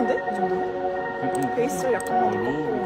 괜찮은데? 이 정도면? 베이스를 약간 많이 로우 꺾고.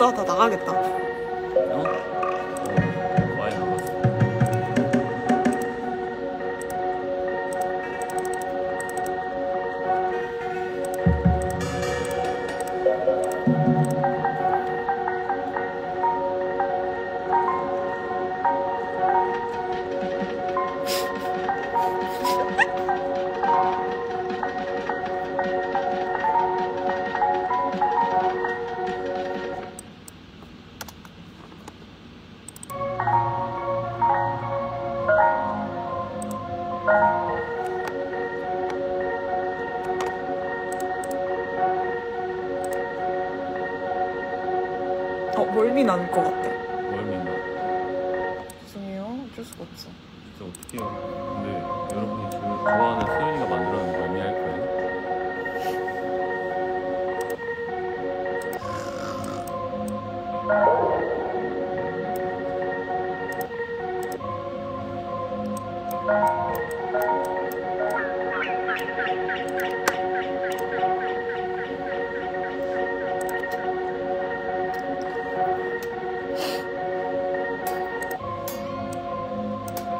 이거 보다가 다 나가겠다.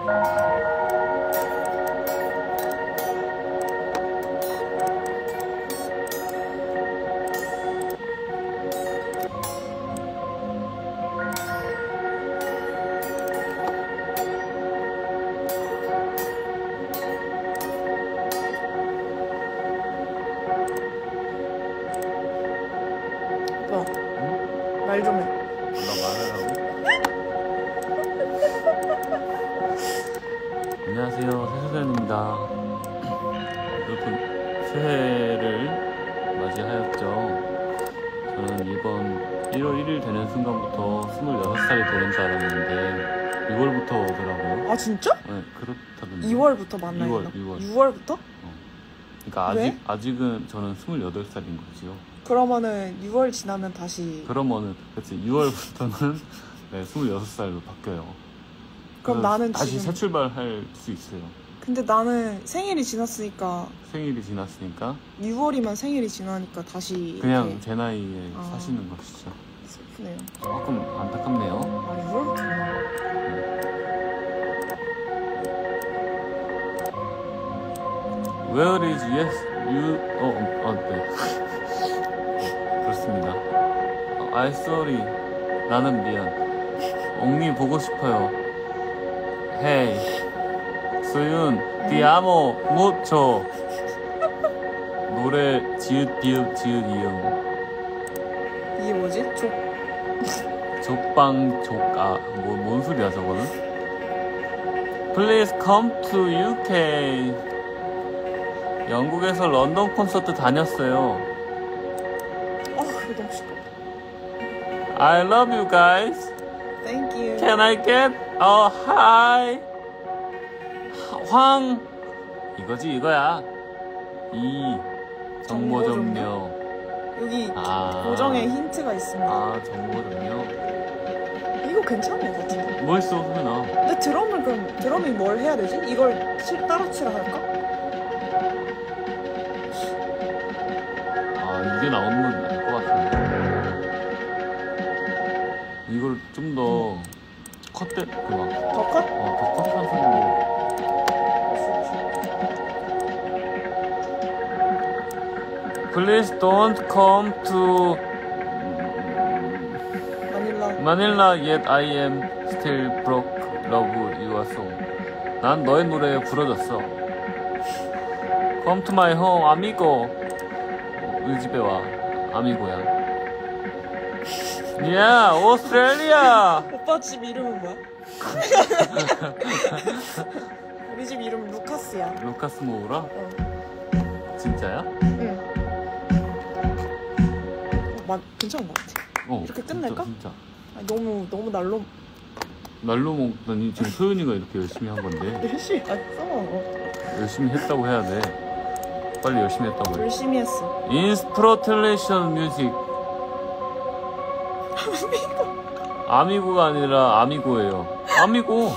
오빠, 만나요? 6월, 6월. 6월부터? 그러니까 왜? 아직, 아직은 저는 28살인 거지요. 그러면은 6월 지나면 다시. 그러면은, 그치, 6월부터는 네, 26살로 바뀌어요. 그럼 그래서 나는 다시 지금. 새 출발할 수 있어요. 근데 나는 생일이 지났으니까 생일이 지났으니까 6월이면 생일이 지나니까 다시. 그냥 이렇게 제 나이에 아. 사시는 것이죠. 슬프네요. 조금 안타깝네요. 아, 6월부터? Where is yes you 어, 어, 네. 그렇습니다. 어, I sorry. 나는 미안. 옥니 보고 싶어요. Hey. 수윤, amo mucho. 노래 지읒 비읍 지읒 이음. 이게 뭐지? 족. 족방 족아 뭐, 뭔 소리야 저거는? Please come to UK. 영국에서 런던 콘서트 다녔어요. 시끄러. I love you guys. Thank you. Can I get a hi? 황 이거지 이거야. 이 정보 점령. 여기 아 고정에 힌트가 있습니다. 아 정보 점령. 이거 괜찮은 것 같아. 멋있어 소연아 근데 드럼을 그럼 드럼이 뭘 해야 되지? 이걸 칠, 따로 치라 할까? 나오면 알것 같은데 이걸 좀더 컷대 그막 더 컷? 어, 더 컷한 소리로 Please don't come to 마닐라. Manila yet I am still broke love your song. 난 너의 노래에 부러졌어. Come to my home, amigo. 우리 집에 와, 아미고야. Yeah, Australia. 오빠 집 이름은 뭐야? 우리 집 이름 루카스야. 루카스 모우라? 어. 진짜야? 응. 어, 마, 괜찮은 것 같아. 어. 이렇게 끝낼까? 진짜, 진짜. 아니, 너무 너무 날로 날로 먹다니 지금 소윤이가 이렇게 열심히 한 건데 열심히 안 써. 열심히 했다고 해야 돼. 빨리 열심히 했다고 해. 열심히 했어. 인스프로텔레이션 뮤직 아미고가 아니라 아미고예요 아미고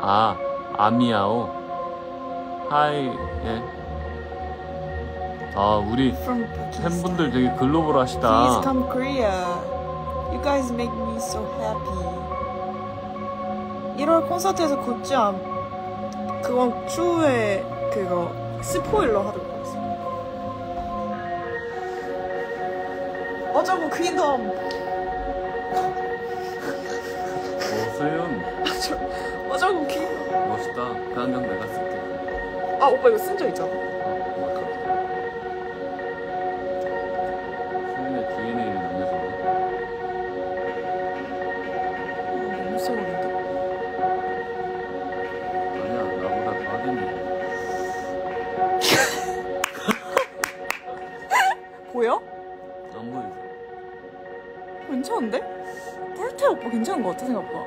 아 아미아오 하이 예. 아 우리 팬분들 되게 글로벌 Please 하시다 come Korea. You guys make me so happy. 1월 콘서트에서 굿잠 그건 추후에 그거 스포일러 하도록 하겠습니다. 어쩌고 퀸덤 어 소윤 어쩌고 퀸덤 멋있다 그 안경 내가 쓸게 아 오빠 이거 쓴 적 있잖아. 같아 생각보다.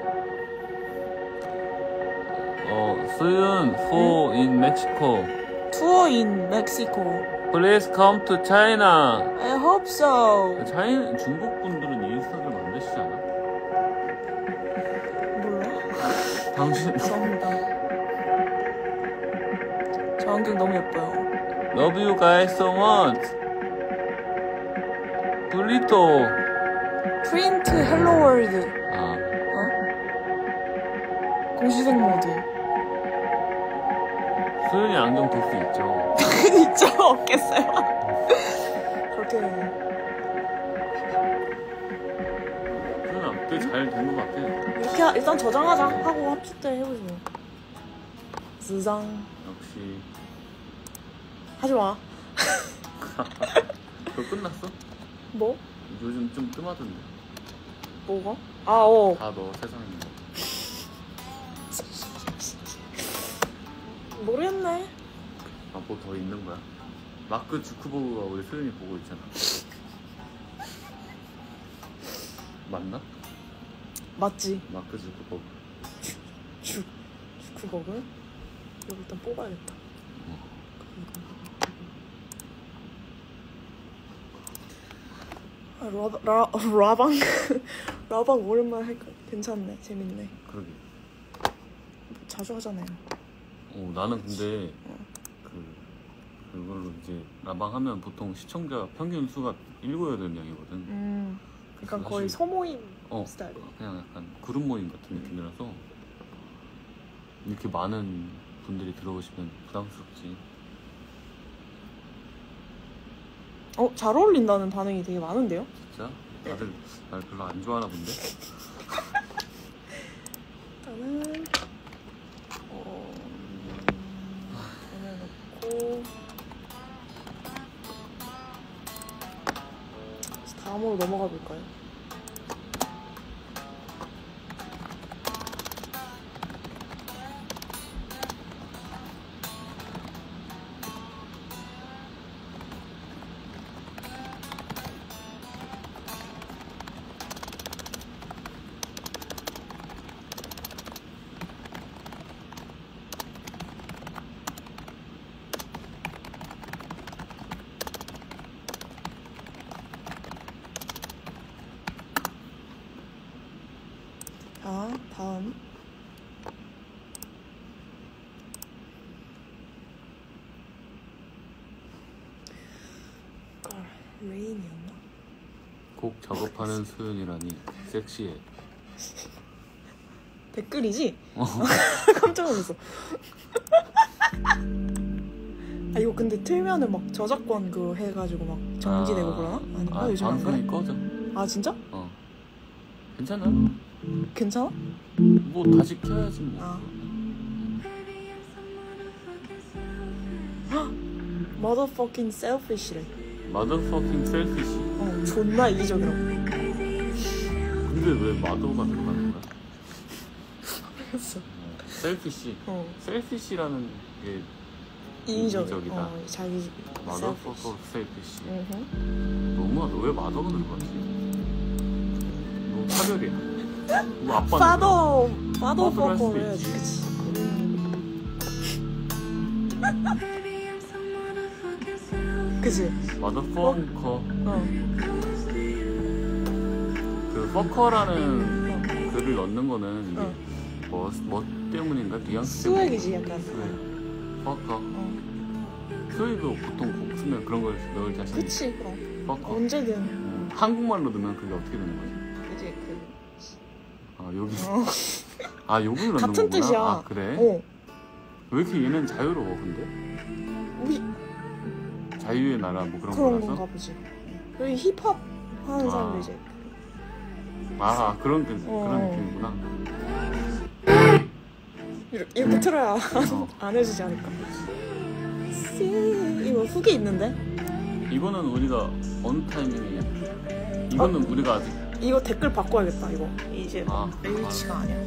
어, 소윤, for in Mexico. 투어 인 멕시코. Please come to China. I hope so. 차이 중국 분들은 인스타그램 안 되시지 않아? 몰라? 당신 죄송합니다. 저 안경 너무 예뻐요. love you guys so much. 브리토. print hello world. 공시생 모드. 소윤이 안경 될 수 있죠. 있죠? 없겠어요? 그렇게. 소윤아, 꽤잘 된 것 같아. 이렇게 하- 일단 저장하자. 하고 합칠 때 해보지 뭐. 저장. 역시. 하지 마. 그거 끝났어? 뭐? 요즘 좀 뜸하던데. 뭐가? 아, 어. 다 너 세상에 모르겠네. 아, 뭐 더 있는 거야? 마크 주크버그가 우리 소윤이 보고 있잖아. 맞나? 맞지? 마크 주크버그. 주, 주쿠버그? 이거 일단 뽑아야겠다. 아, 라방? 라방 오랜만에 할까? 괜찮네. 재밌네. 그러게. 자주 하잖아요. 어, 나는 근데 그 그걸로 이제 라방 하면 보통 시청자 평균 수가 7, 8명이거든. 음, 그러니까 그래서 거의 사실- 소모임 어, 스타일. 그냥 약간 그룹 모임 같은 느낌이라서 이렇게 많은 분들이 들어오시면 부담스럽지. 어, 잘 어울린다는 반응이 되게 많은데요? 진짜? 다들 날 별로 안 좋아하나 본데? 일단 넘어가 볼까요? 곡 작업하는 소연이라니 섹시해. 댓글이지? 어. 깜짝 놀랐어. 아 이거 근데 틀면은 막 저작권 그 해가지고 막 정지되고 그러나? 아닌가? 아, 요즘 안 그래? 꺼져. 아 진짜? 어. 괜찮아. 괜찮아? 뭐 다시 켜야지 뭐. 아. motherfucking selfish래. motherfucking selfish. 어, 존나 이기적이라고. 근데 왜 mother가 들어가는 거야? 모르겠어. 어, selfish. 어, selfish라는 게 이기적. 이기적이다. 어, 자기. motherfucker selfish. 너무하다. 왜 mother가 들어가지? 너 차별이야. 뭐 아빠는 할 수도 fucker를 있지. 그치. 음. 그치? motherfucker 어. 그 fucker라는 글을 넣는 거는 이게 어. 뭐, 뭐 때문인가? 뉘앙스 swag이지 약간. 왜? fucker 어. 소희도 보통 곡 쓰면 그런 걸 넣을 자신 있어 그치, 그럼. fucker 언제든. 음, 한국말로 넣으면 그게 어떻게 되는 거지? 이제 그. 아 여기 어. 아 여기를 넣는 같은 거구나 뜻이야. 아 그래? 어. 왜 이렇게 얘는 자유로워 근데? 자유의 나라 뭐 그런 그런 거라서? 건가 보지. 여기 힙합 하는 아. 사람들 이제. 아 그런, 그, 어. 그런 느낌이구나 이렇게, 이렇게 틀어야 어. 안 해주지 않을까? 씨, 이거 후기 있는데? 이거는 우리가 어느 타이밍에 이거는 우리가 아직 이거 댓글 바꿔야겠다, 이거. 이제 아, 레이치가 아니야.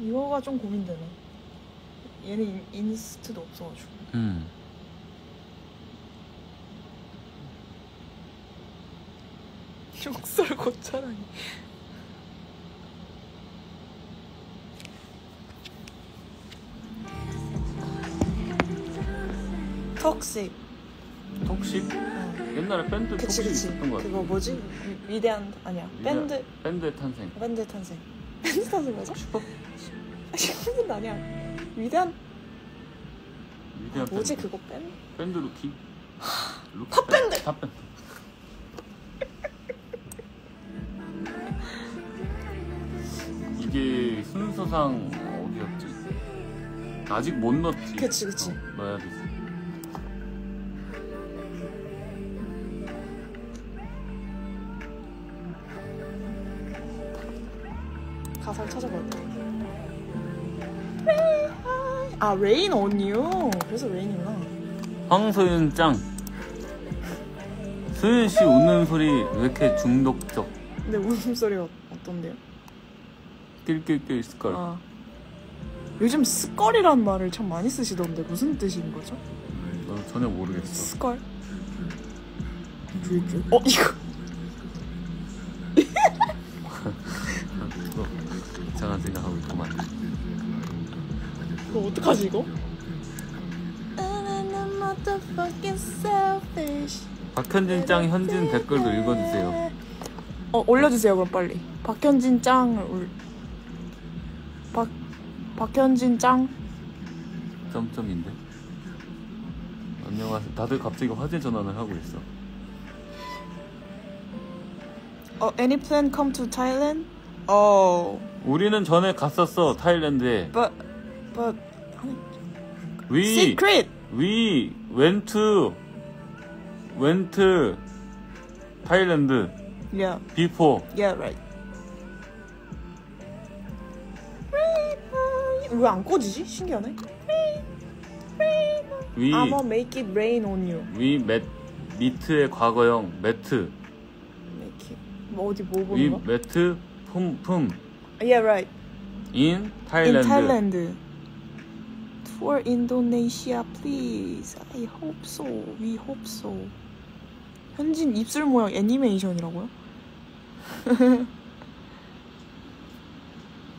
이거가 좀 고민되네. 얘는 인- 인스트도 없어가지고. 음. 욕설 고차라니. toxic. toxic? 어. 옛날에 밴드 그치 톡식 그치. 있었던 거 같아 그거 뭐지? 위- 위대한 아니야. 밴드 밴드의 탄생 밴드 탄생. 밴드 탄생 맞아? 슈퍼 밴드 아니야. 위대한 위대한 뭐지 밴드 그거 밴드? 밴드 루키 루키 팝밴드! 팝밴드 이게 순서상 어디였지? 아직 못 넣었지 그치, 그치. 어, 넣어야 되지 아 rain on you. 그래서 rain이구나. 황소윤 짱 소윤 씨 웃는 소리 왜 이렇게 중독적 근데 웃음소리가 어떤데요? 낄낄낄 스컬 아 요즘 스컬이란 말을 참 많이 쓰시던데 무슨 뜻인 거죠? 너 전혀 모르겠어 스컬? 어 이거 박현진 짱 현진 댓글도 읽어주세요. 어 올려주세요 그럼 빨리. 박현진 짱을 올 박, 박현진 짱? 점점인데? 안녕하세요. 다들 갑자기 화제 전환을 하고 있어. 어, any plan come to Thailand? Oh, 우리는 전에 갔었어 타일랜드에. But, but, We secret! we went to went to Thailand Yeah, before yeah, right. 왜 안 꺼지지? 신기하네. we I'ma make it rain on you. we met 미트의 과거형 매트 Make it. 뭐 어디 뭐 we 보는 거? met 품품 Yeah, right. in In Thailand Thailand. For Indonesia, please. I hope so. We hope so. 현진 입술 모양 애니메이션이라고요?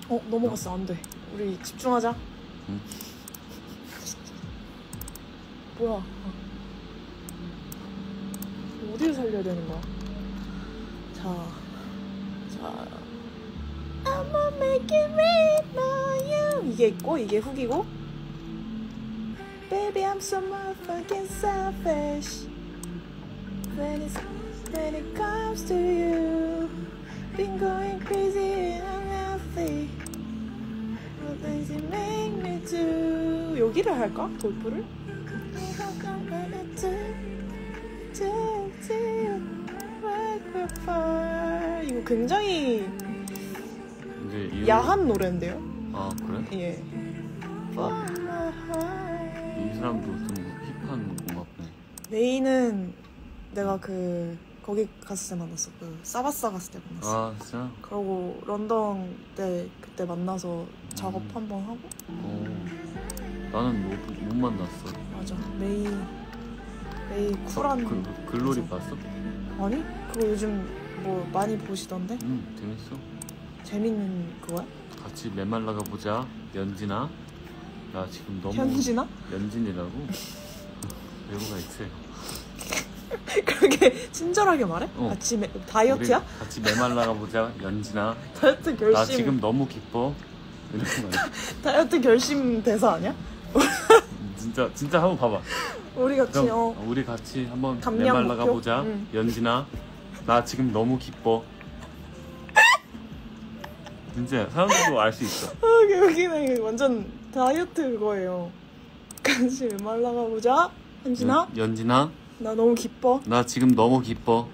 어 넘어갔어 안 돼. 우리 집중하자. 응. 뭐야? 어디를 살려야 되는 거야? 자, 자. I'ma make it rain on you. 이게 있고 이게 훅이고. Baby, I'm so motherfucking selfish. When it's when it comes to you, been going crazy and unhealthy. What things you make me do? 여기를 할까? 돌프를? 이거 굉장히 이제 이 야한 노래인데요? 아 그래? 예. 이 사람도 좀 힙한 음악네. 메이는 내가 그 거기 갔을 때 만났어. 그 사바사 갔을 때 만났어. 아 진짜? 그러고 런던 때 그때 만나서 작업 음. 한번 하고. 어. 나는 못, 못 만났어. 맞아. 메이 메이 쿨한. 그, 그 글로리. 봤어? 아니? 그거 요즘 뭐 많이 보시던데? 응 재밌어. 재밌는 그거야? 같이 메말라가 보자. 연진아. 나 지금 너무 현진아? 연진이라고 배우가 있어요. 그렇게 친절하게 말해? 어. 아침에 다이어트야? 같이 메말라가 보자. 연진아. 다이어트 결심. 나 지금 너무 기뻐. 거 아니야? 다이어트 결심 대사 아니야? 진짜 진짜 한번 봐봐. 우리 같이 어. 우리 같이 한번 메말라가 목표? 보자. 응. 연진아, 나 지금 너무 기뻐. 진짜 사람들도 알 수 있어. 아, 여기는 완전 다이어트 그거예요. 같이 말라가 보자. 현진아, 연, 연진아, 나 너무 기뻐. 나 지금 너무 기뻐.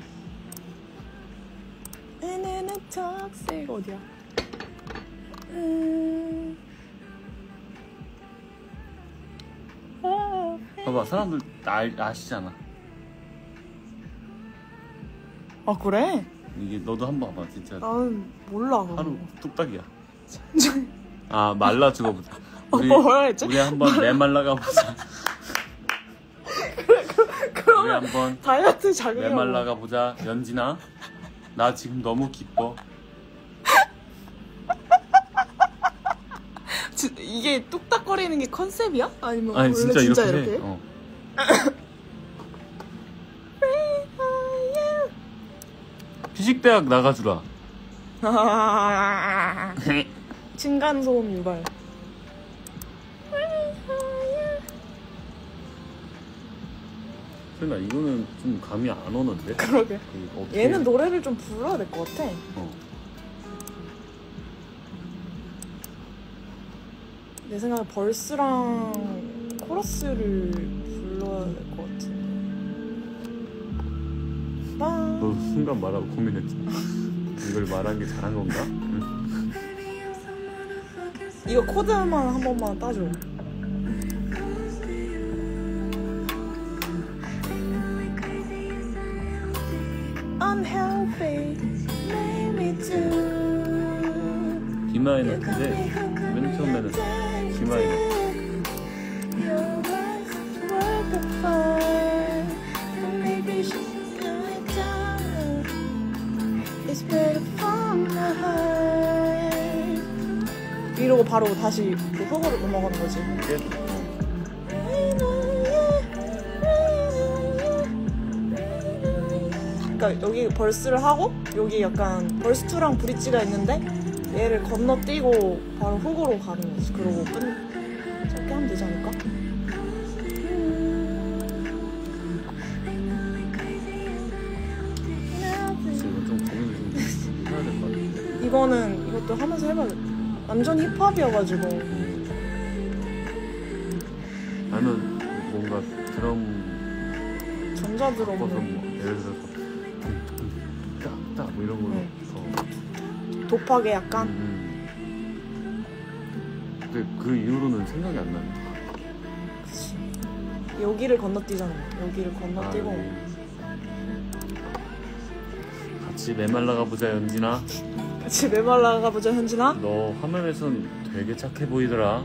얘네는 턱색 어디야? 음. 아, 봐봐, 사람들 알, 아시잖아. 아 그래? 이게 너도 한번 봐봐, 진짜. 나는 몰라. 하루 뚝딱이야. 아 말라 죽어보자. 어, 우리 뭐라 했지? 우리 한번 메말라 가 보자. 한번 다이어트 자극이 메말라가 보자. 연진아, 나 지금 너무 기뻐. 지- 이게 뚝딱거리는 게 컨셉이야? 아니면 아니 원래 진짜, 진짜 이렇게, 이렇게? 해. 어. 피식대학 나가주라. 층간소음 유발. 설마 이거는 좀 감이 안 오는데? 그러게. 그 어떻게- 얘는 노래를 좀 불러야 될 것 같아. 어. 내 생각에 벌스랑 코러스를 불러야 될 것 같은데. 빵. 너 순간 말하고 고민했지. 이걸 말한 게 잘한 건가? 응. 이거 코드만 한 번만 따줘. B 마이너인데 맨 처음에는 G 마이너. 이러고 바로 다시 그 흑으로 넘어가는 거지. 그러니까 여기 벌스를 하고 여기 약간 벌스 2랑 브릿지가 있는데 얘를 건너뛰고 바로 훅으로 가는 거지. 그러고 끝 저렇게 하면 되지 않을까? 그래서 이건 좀 고민을 좀 해야 될것 같아. 이거는 이것도 하면서 해봐야겠다. 완전 힙합이어가지고 나는 뭔가 드럼 전자 드럼 바꿔서 뭐 예를 들어서 더. 도파게 약간 음. 근데 그 이후로는 생각이 안 나네. 그치. 여기를 건너뛰잖아. 여기를 아, 건너뛰고 네. 같이 메말라 가 보자 연진아. 같이 메말라 가 보자 현진아. 너 화면에선 되게 착해 보이더라.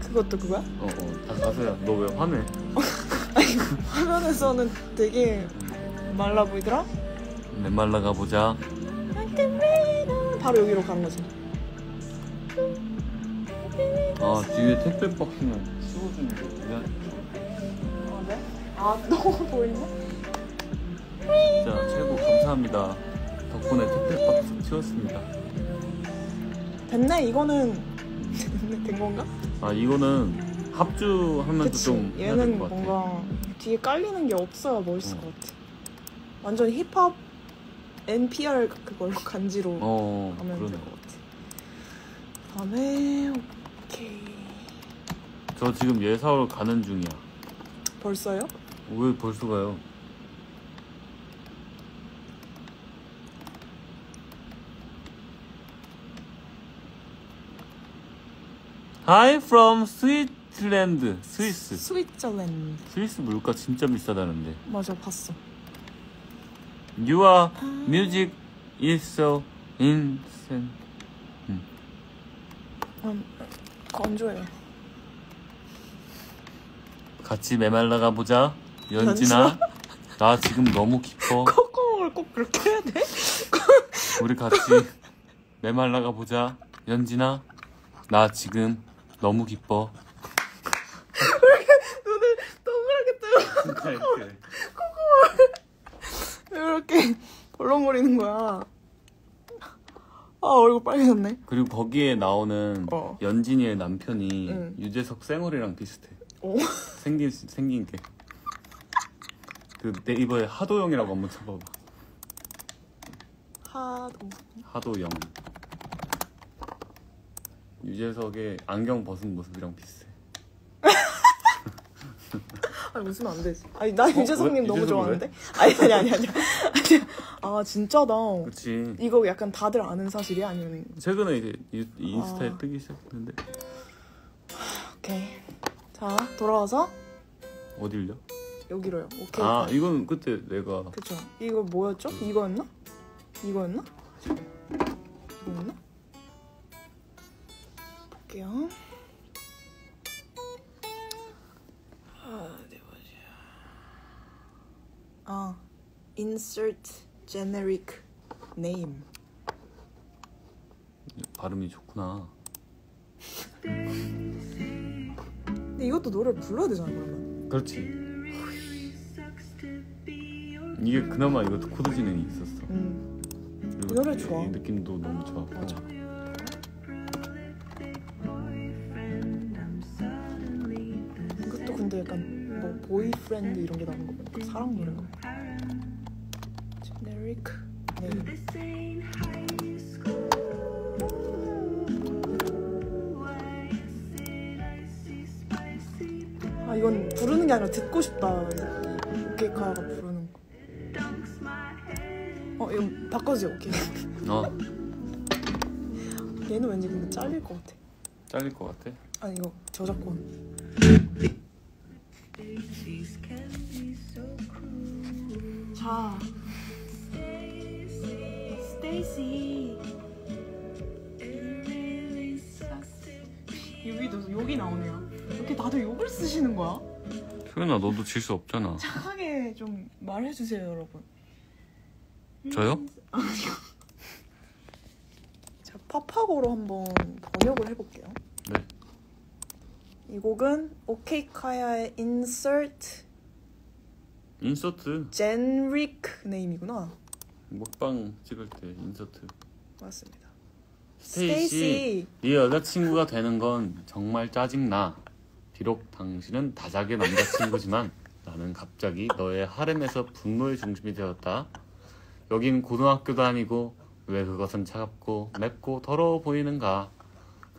그것도 그거야? 어, 어, 다 가서야. 너 왜 화내? 화면에서는 되게 말라 보이더라. 메말라 가 보자. 바로 여기로 가는 거지. 아 뒤에 택배 박스는 씌워주는 게 미안. 아, 네? 아, 너무 보이네? 진짜 최고 감사합니다. 덕분에 택배 박스 치웠습니다. 됐네 이거는 된 건가? 아 이거는 합주하면서 그치 좀 해야 얘는 될것 같아. 뭔가 뒤에 깔리는 게 없어야 멋있을 어. 것 같아 완전 힙합 NPR 그걸로 간지로 어 가면. 될 것 같아 다음에 오케이 저 지금 예사월 가는 중이야. 벌써요? 왜 벌써 가요? Hi from Switzerland. 스위스. 스위tzerland 스위스 물가 진짜 비싸다는데. 맞아 봤어 Your music is so insane. 음, 건조해요 같이 메말라가 보자. 연진아. 나 지금 너무 기뻐. 콧구멍을 꼭 그렇게 해야 돼? 우리 같이 메말라가 보자. 연진아. 나 지금 너무 기뻐. 눈을 동그랗게 뜨고 진짜 이렇게. 이렇게 벌렁거리는 거야 아 얼굴 빨개졌네 그리고 거기에 나오는 어. 연진이의 남편이 응. 유재석 쌩얼이랑 비슷해. 오. 생긴 생긴 게. 그 네이버에 하도영이라고 한번 쳐봐봐. 하도 하도영. 유재석의 안경 벗은 모습이랑 비슷해. 아니 웃으면 안 되지. 아니 난 어? 유재석님 왜? 너무 좋아하는데? 아니 아니 아니 아니. 아니 아 진짜다 그렇지. 이거 약간 다들 아는 사실이야? 아니면 최근에 이제 유- 인스타에 아. 뜨기 시작했는데. 오케이. 자 돌아와서 어딜요? 여기로요. 오케이. 아 이건 그때 내가 그쵸. 이거 뭐였죠? 이거였나? 이거였나? 이거였나? 볼게요 아 insert generic name 발음이 좋구나. 근데 이것도 노래를 불러야 되잖아 그러면 그렇지. 이게 그나마 이것도 코드 진행이 있었어. 음 그리고 이 노래 이- 좋아. 이 느낌도 너무 좋았고. 맞아. 이것도 근데 약간 뭐 boyfriend 이런 게 나오는 거 보니까 사랑 노래인가 봐 generic name 아 이건 부르는 게 아니라 듣고 싶다. 오케이 카야가 부르는 거 어 이거 바꿔주세요. 오케이. 어. 얘는 왠지 근데 잘릴 것 같아. 잘릴 것 같아. 아니 이거 저작권. 자 여기도 욕이 나오네요 이렇게 다들 욕을 쓰시는 거야? 소연아 너도 질 수 없잖아. 착하게 좀 말해주세요 여러분 저요? 자 팝하고로 한번 번역을 해볼게요 네. 이 곡은 오케이카야의 insert 인서트 generic name이구나 먹방 찍을 때 인서트. 맞습니다 스테이시, 네 여자친구가 되는 건 정말 짜증나. 비록 당신은 다작의 남자친구지만 나는 갑자기 너의 하렘에서 분노의 중심이 되었다. 여긴 고등학교도 아니고 왜 그것은 차갑고 맵고 더러워 보이는가?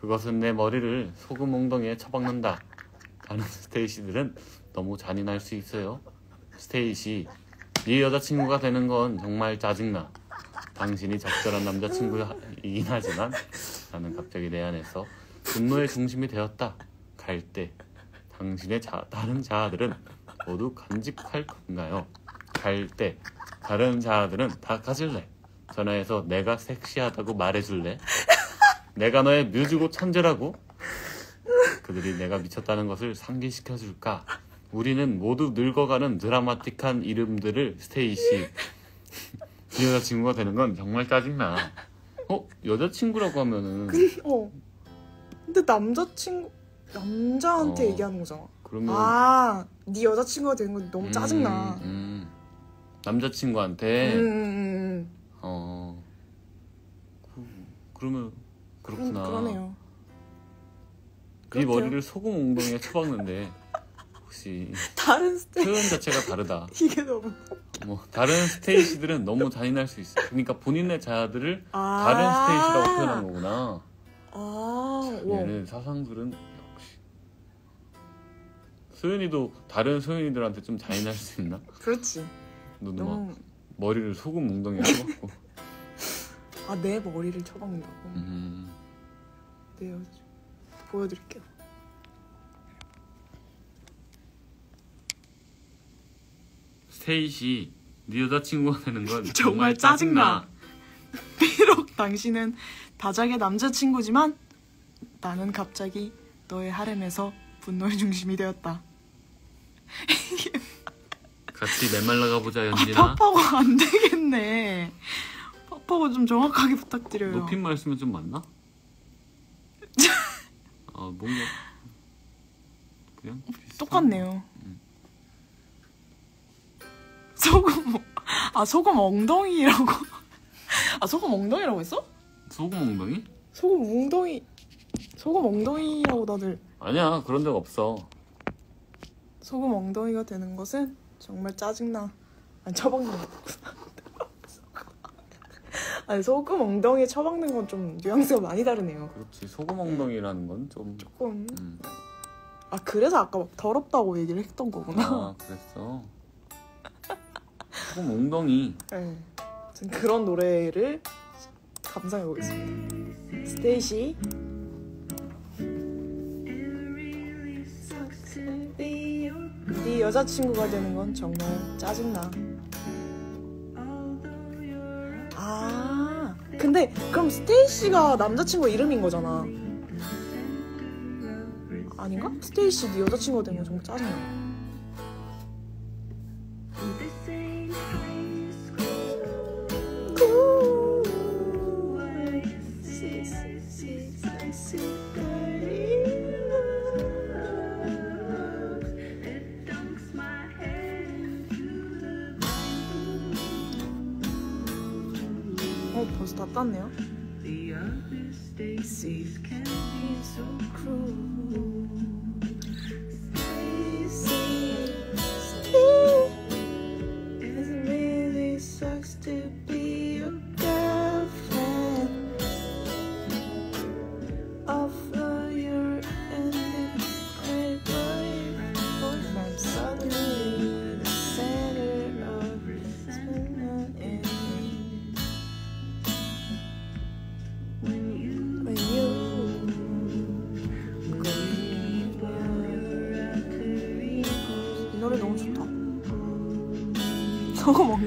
그것은 내 머리를 소금 웅덩이에 처박는다. 다른 스테이시들은 너무 잔인할 수 있어요. 스테이시, 네 여자친구가 되는 건 정말 짜증나. 당신이 적절한 남자친구이긴 하지만 나는 갑자기 내 안에서 분노의 중심이 되었다. 갈 때 당신의 자, 다른 자아들은 모두 간직할 건가요? 갈 때 다른 자아들은 다 가질래. 전화해서 내가 섹시하다고 말해줄래? 내가 너의 뮤즈고 천재라고? 그들이 내가 미쳤다는 것을 상기시켜줄까? 우리는 모두 늙어가는 드라마틱한 이름들을 스테이시 이 여자친구가 되는 건 정말 짜증나. 어? 여자친구라고 하면은 어. 근데 남자친구 남자한테 어. 얘기하는 거잖아. 그러면 아, 네 여자친구가 되는 건 너무 짜증나. 음, 음. 남자친구한테 음, 음, 음, 어 그 러면 그렇구나. 그러, 그러네요. 네 그렇대요. 머리를 소금 웅덩이에 쳐박는데 혹시 다른 스테이 표현 자체가 다르다. 이게 너무 뭐 다른 스테이시들은 너무 잔인할 수 있어. 그러니까 본인의 자아들을 아. 다른 스테이시라고 표현한 거구나. 아, 와. 얘는 사상들은 역시 소연이도 다른 소연이들한테 좀 잔인할 수 있나? 그렇지. 너도 막 너무 머리를 소금 웅덩이에 쳐박고. 아 내 머리를 쳐박는다고. 음. 네, 보여드릴게요. 스테이시 네 여자친구가 되는 건 정말 정말 짜증나. 비록 당신은 다작의 남자친구지만 나는 갑자기 너의 하렘에서 분노의 중심이 되었다. 같이 메말라가 보자 아, 연진아. 팝하고 안 되겠네. 팝하고 좀 정확하게 부탁드려요. 높임말 쓰면 좀 맞나? 아 뭔가 그냥 똑같네요. 음. 소금 아 소금 엉덩이라고 아 소금 엉덩이라고 했어? 소금 엉덩이? 소금 웅덩이 소금 엉덩이라고 다들 아니야 그런 적 없어. 소금 엉덩이가 되는 것은 정말 짜증나. 아니 처박는 거. 아니 소금 엉덩이에 처박는 건 좀 뉘앙스가 많이 다르네요. 그렇지 소금 엉덩이라는 건 좀. 조금 음. 아 그래서 아까 막 더럽다고 얘기를 했던 거구나. 아 그랬어. 소금 엉덩이. 네. 전 그런 노래를 감상해 보겠습니다. 스테이시. 네 여자친구가 되는 건 정말 짜증나. 아, 근데 그럼 스테이시가 남자친구 이름인 거잖아. 아닌가? 스테이시 네 여자친구가 건 정말 짜증나.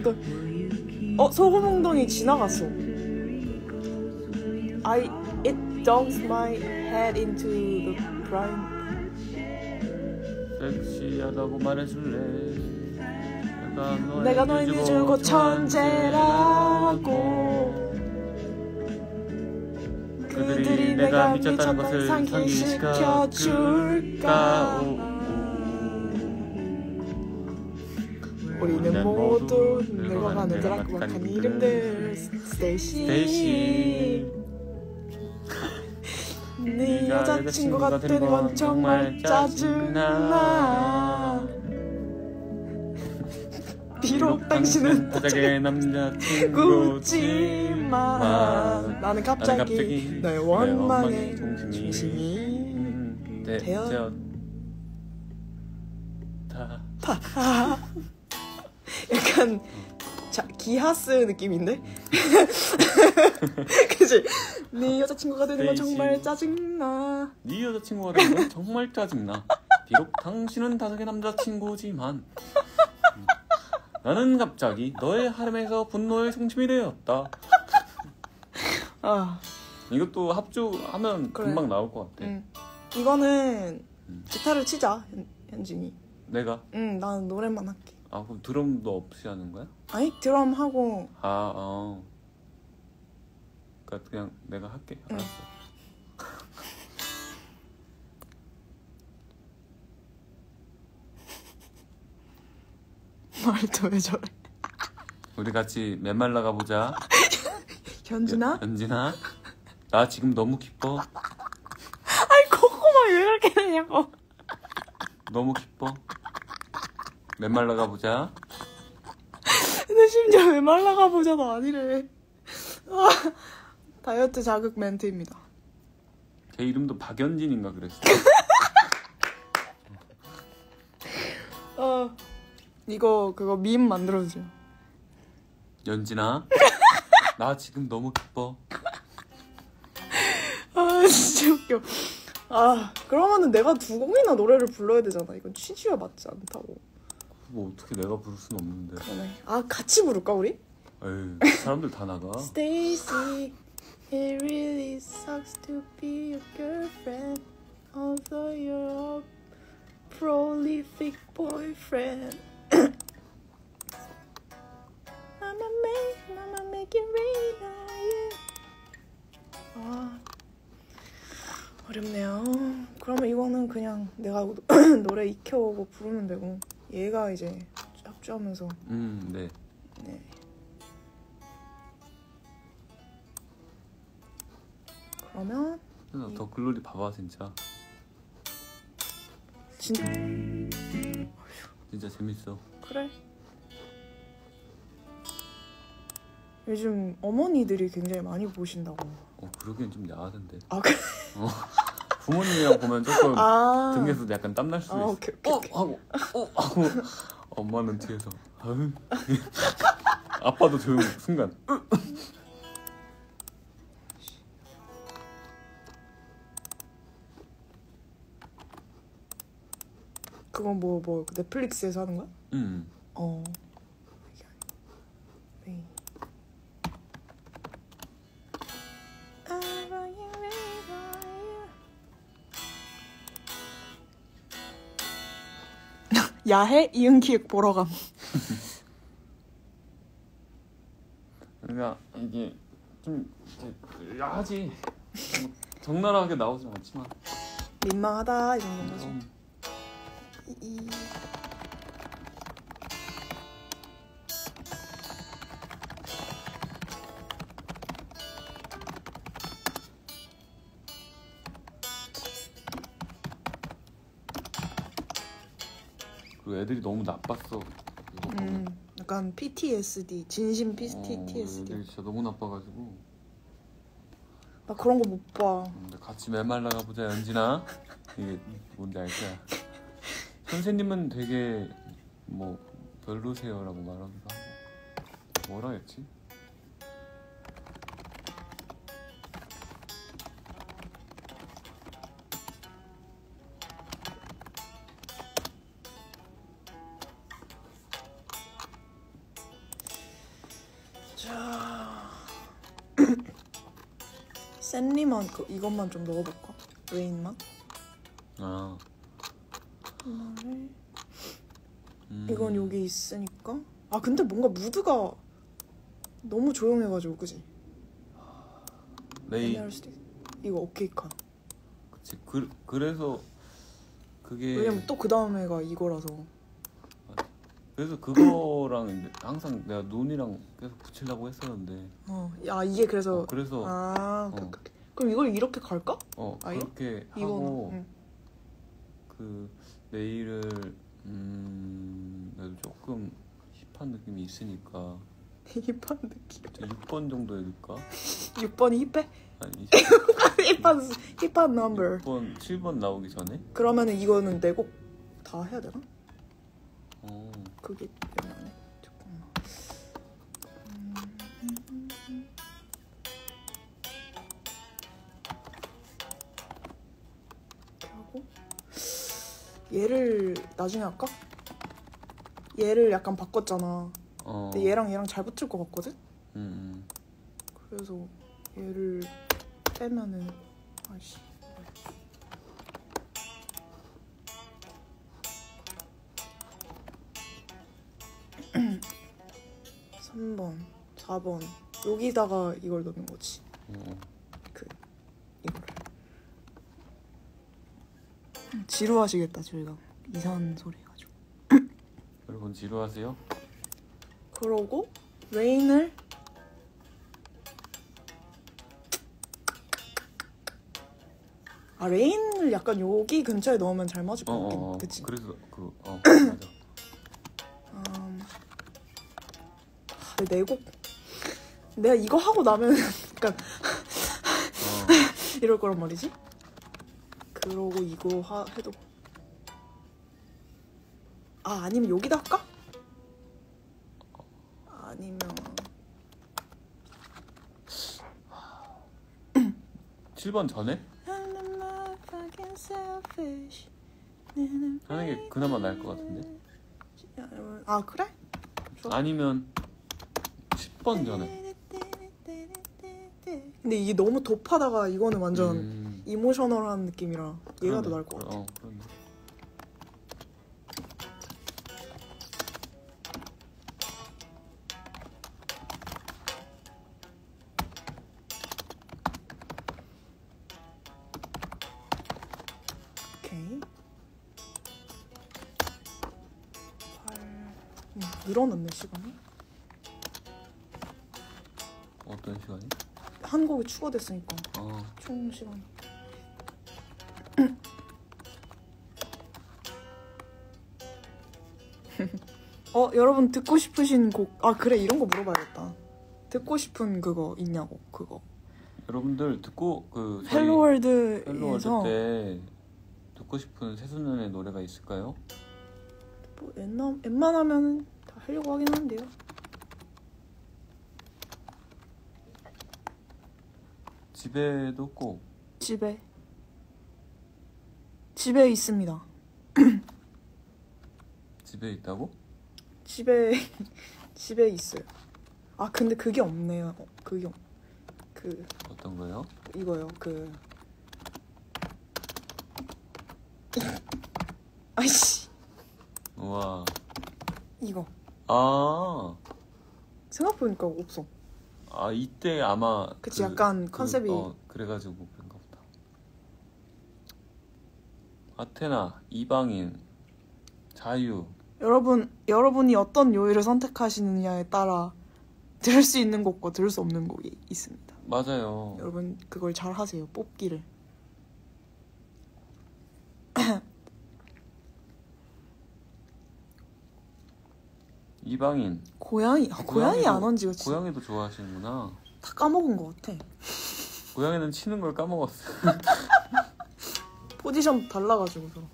엉덩이. 어 소금 엉덩이 지나갔어. I it dunks my head into the brine. 섹시하다고 말해줄래. 내가 널 믿주고 천재라고. 그들이 내가 미쳤다는 것을 상기시켜 줄까? 늙어가는 드라크막한 이름들 스테이시 스테이시. 네 여자친구가 되는 건 정말 짜증나. 비록 당신은 다작의 남자친구지만 굳지만 나는 갑자기 너의 원망의 중심이 되었다. 약간 자, 기하스 느낌인데? 그치? 네 여자친구가 되는 건 정말. 짜증나 네 여자친구가 되는 건 정말 짜증나. 비록 당신은 다섯의 남자친구지만 음. 나는 갑자기 너의 하렘에서 분노의 중심이 되었다. 아, 이것도 합주하면 그래. 금방 나올 것 같아. 응. 이거는 음. 기타를 치자 현, 현진이 내가 응 나는 노래만 할게 아 그럼 드럼도 없이 하는 거야? 아니 드럼 하고 아 어. 그러니까 그냥 내가 할게. 응. 알았어. 말도 왜 저래 우리 같이 메말라가 보자. 현진아 연진아. 나 지금 너무 기뻐. 아니 코코마 왜 그렇게 되냐고. 너무 기뻐. 맨말라가 보자. 근데 심지어 왜 말라가 보자도 아니래. 아, 다이어트 자극 멘트입니다. 걔 이름도 박연진인가 그랬어. 어, 이거 그거 밈 만들어주세요. 연진아. 나 지금 너무 기뻐. 아 진짜 웃겨. 아 그러면은 내가 두 곡이나 노래를 불러야 되잖아. 이건 취지와 맞지 않다고. 뭐 어떻게 내가 부를 순 없는데. 그러네. 아 같이 부를까 우리? 에이, 사람들 다 나가. Stacy, it really sucks to be your girlfriend. Although you're a prolific boyfriend. I'ma make, I'ma make it rain you. 아 어렵네요. 그러면 이거는 그냥 내가 노래 익혀오고 부르면 되고 얘가 이제 합주하면서 음, 네. 네. 그러면 그래서 더 글로리 봐봐 진짜. 진짜 진짜 재밌어. 그래. 요즘 어머니들이 굉장히 많이 보신다고. 어, 그러기엔 좀 야하던데. 아 그래? 어. 부모님이랑 보면 조금 아. 등에서 약간 땀 날 수아 있어. 오케이 오케이. 어 오케이. 하고 어 하고 엄마는 뒤에서 아유. 아빠도 조용 순간 그건 뭐 뭐 넷플릭스에서 하는 거야? 음 어. 야해 이응키읔 보러 감. 그러니까 이게 좀 야하지 뭐 적나라하게 나오진 않지만 민망하다 이 정도인 거지. 좀 이- 그리고 애들이 너무 나빴어. 음, 약간 PTSD, 진심 어, PTSD. 애들이 진짜 너무 나빠가지고 나 그런 거 못 봐. 근데 같이 메말라가 보자 연진아 이게 뭔지 알 거야 선생님은 되게 뭐 별로세요라고 말하기도 하고 뭐라 했지? 샌리만 그 이것만 좀 넣어볼까? 레인만? 아 음. 음. 이건 여기 있으니까. 아 근데 뭔가 무드가 너무 조용해가지고 그지? 레이 애매할 수도 있- 이거 오케이 칸. 그치 그, 그래서 그게 왜냐면 또 그 다음에가 이거라서. 그래서 그거랑 항상 내가 눈이랑 계속 붙이려고 했었는데 어, 야 이게 그래서. 어, 그래서 아, 어. 오케이, 오케이. 그럼 이걸 이렇게 갈까? 어 아예? 그렇게 이거는. 하고 응. 그 내일을 음 그래도 조금 힙한 느낌이 있으니까 힙한 느낌. 6번 정도에 넣을까? 6번이 힙해? 아니 힙한 힙한 넘버. 6번 7번 나오기 전에 그러면은 이거는 네곡다 해야 되나? 어 그게. 잠깐만. 음. 얘를 나중에 할까? 얘를 약간 바꿨잖아. 어. 근데 얘랑 얘랑 잘 붙을 것 같거든? 음, 음. 그래서 얘를 빼면은 아이씨. 삼번 4번 여기다가 이걸 넣는 거지. 어. 그 이거를. 지루하시겠다 저희가 이상한 소리 해가지고. 여러분 지루하세요? 그러고 rain을 아 rain을 약간 여기 근처에 넣으면 잘 맞을 것 어, 같긴 어, 어. 그치? 그래서 그 어, 맞아. 음, 하, 내 내곡 내가 이거 하고 나면 약간 어. 이럴 거란 말이지? 그러고 이거 하, 해도 아 아니면 여기다 할까? 아니면 7번 전에 하는 게 그나마 나을 것 같은데. 아 그래? 아니면 10번 전에. 근데 이게 너무 dob하다가 이거는 완전 음, 이모셔널한 느낌이라 얘가 더. 나을 것 같아 어, 그렇네. 오케이 8 음, 늘어났네 시간이 어떤 시간이? 한 곡이 추가됐으니까 어, 총 시간 어 여러분 듣고 싶으신 곡. 아 그래 이런 거 물어봐야겠다. 듣고 싶은 그거 있냐고 그거. 여러분들 듣고 그 저희 Hello Hello World 때 듣고 싶은 새소년의 노래가 있을까요? 뭐 웬만, 웬만하면 다 하려고 하긴 하는데요. 집에도 꼭. 집에. 집에 있습니다. 집에 있다고? 집에 집에 있어요 아 근데 그게 없네요 어, 그게 없, 그 어떤 거요? 이거요 그 아이씨 우와. 이거 아, 생각해보니까 없어 아 이때 아마 그치, 약간 컨셉이- 어, 그래가지고 그런가 보다. 아테나, 이방인, 자유. 여러분 여러분이 어떤 요일을 선택하시느냐에 따라 들을 수 있는 곡과 들을 수 없는 곡이 있습니다 맞아요. 여러분 그걸 잘 하세요 뽑기를 이방인. 고양이 아, 고양이 안 온 지가 진짜 고양이도 좋아하시는구나. 다 까먹은 것 같아 고양이는 치는 걸 까먹었어. 포지션 달라가지고 서로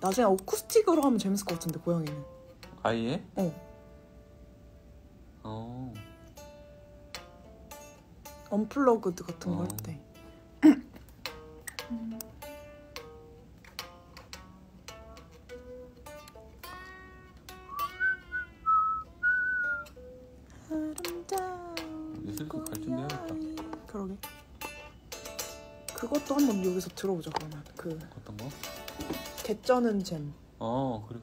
나중에 어쿠스틱으로 하면 재밌을 것 같은데 고양이는 아예? 어 어. 언플러그드 같은 거 어. 할 때. 이제 슬슬 갈 준비 해야겠다. 그러게. 그것도 한번 여기서 들어보자 그러면 그 어떤 거? 개쩌는 잼. 어, 그래.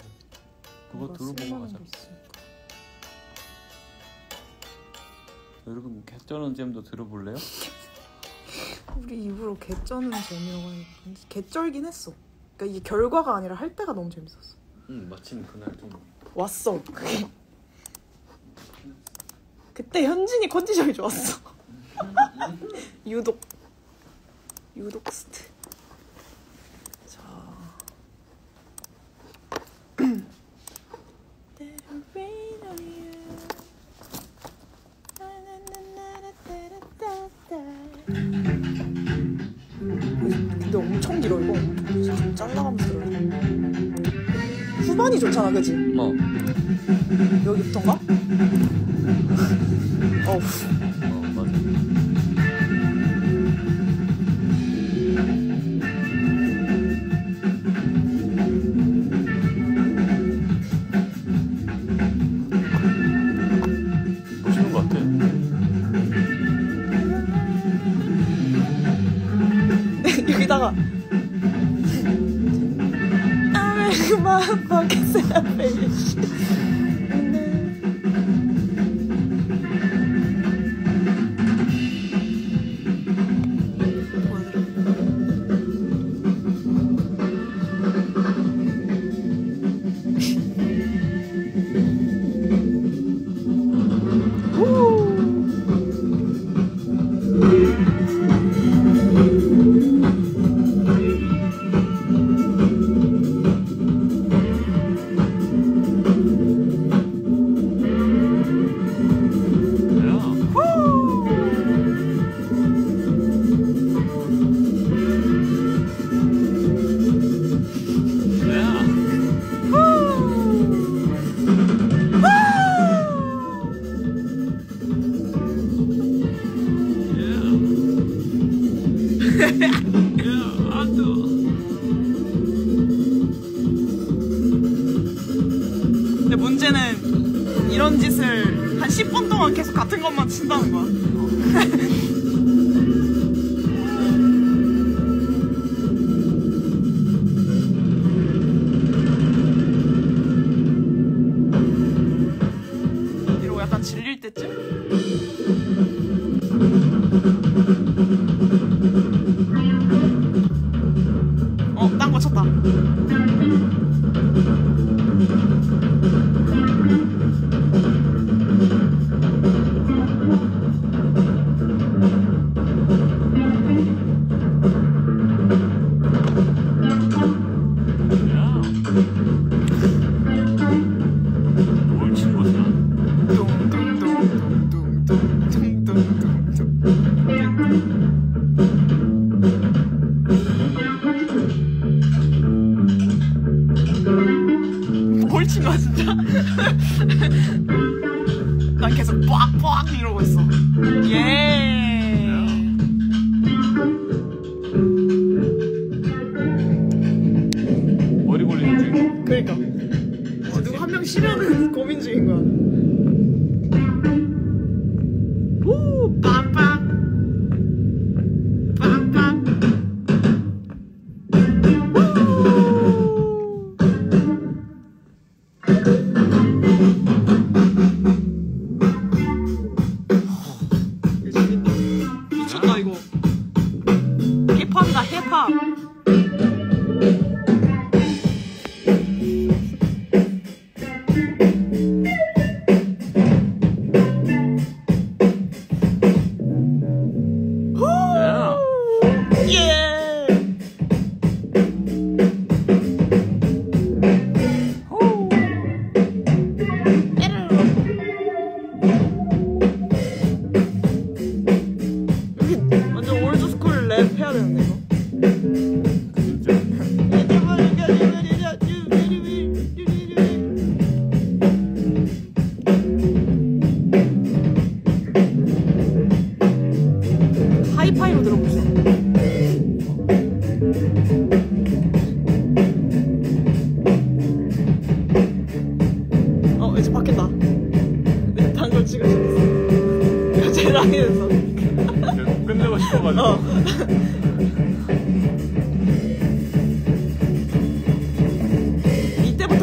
그거 들어보고 있으니까. 여러분 개쩌는 잼도 들어볼래요? 우리 입으로 개쩌는 잼이라고 하니까 개쩔긴 했어. 그러니까 이게 결과가 아니라 할 때가 너무 재밌었어. 응, 마침 그날 좀 왔어. 그게. 그때 현진이 컨디션이 좋았어. 유독. 유독 스트. 후반이 좋잖아, 그지? 어, 여기부터인가? 어우, 知らなコミ人が。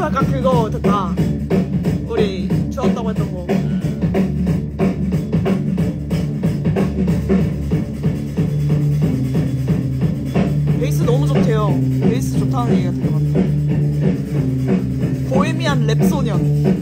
또 아까 그거 듣다. 우리 주웠다고 했던 거. 베이스 너무 좋대요. 베이스 좋다는 얘기가 되게 많다 보헤미안 랩소년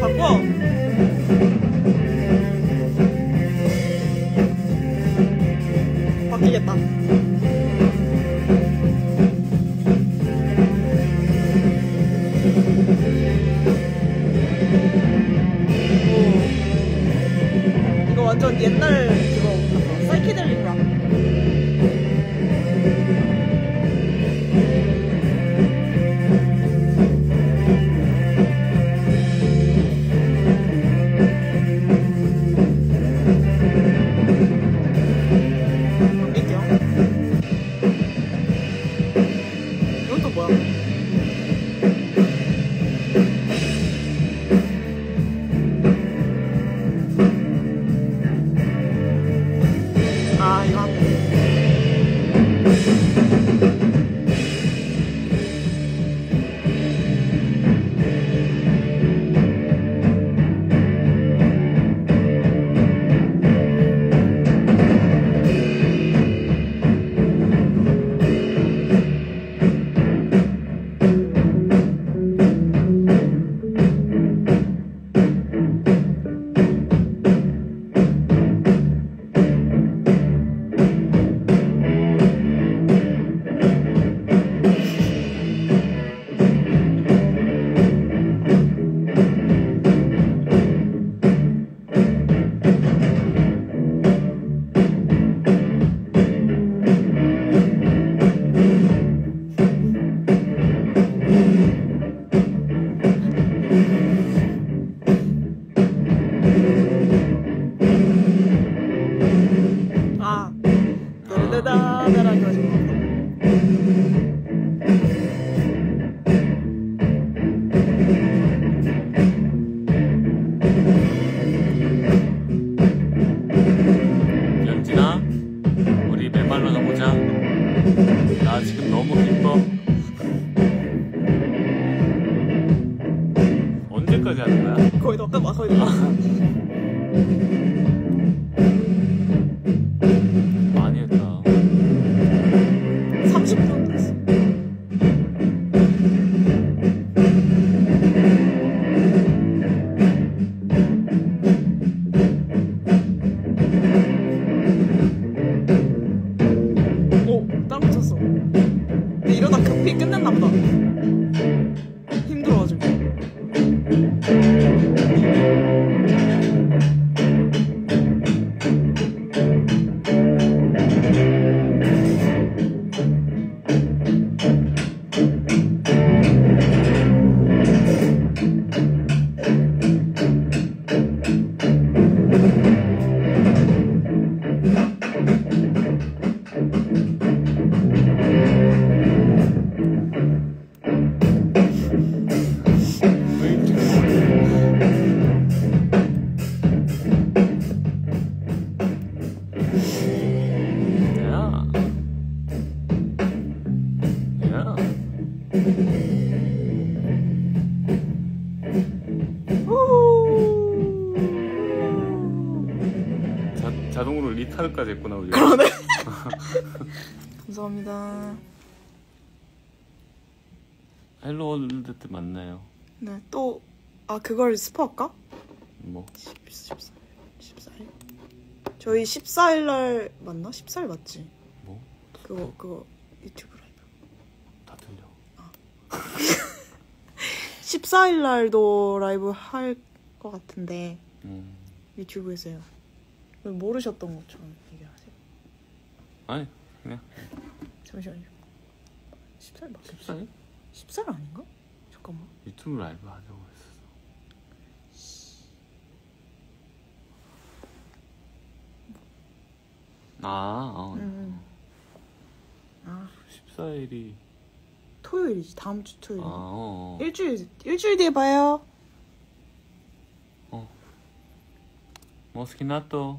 Japón. 감사합니다. Hello World 때 만나요. 네, 또, 아, 그걸 스포할까? 뭐 14일, 14일? 저희 14일 날 맞나? 14일 맞지? 뭐? 그거, 그거 유튜브 라이브. 다 들려. 14일 날도 라이브 할 것 같은데, 음. 유튜브에서요. 모르셨던 것처럼 얘기하세요. 아니 잠시만요. 14일 맞 14일 14일 아닌가? 잠깐만. 유튜브 라이브 하자고 했었어. 아, 어. 음. 아, 14일이 토요일이지. 다음 주 토요일. 아, 어. 어. 일주일, 일주일 뒤에 봐요. 모스키나토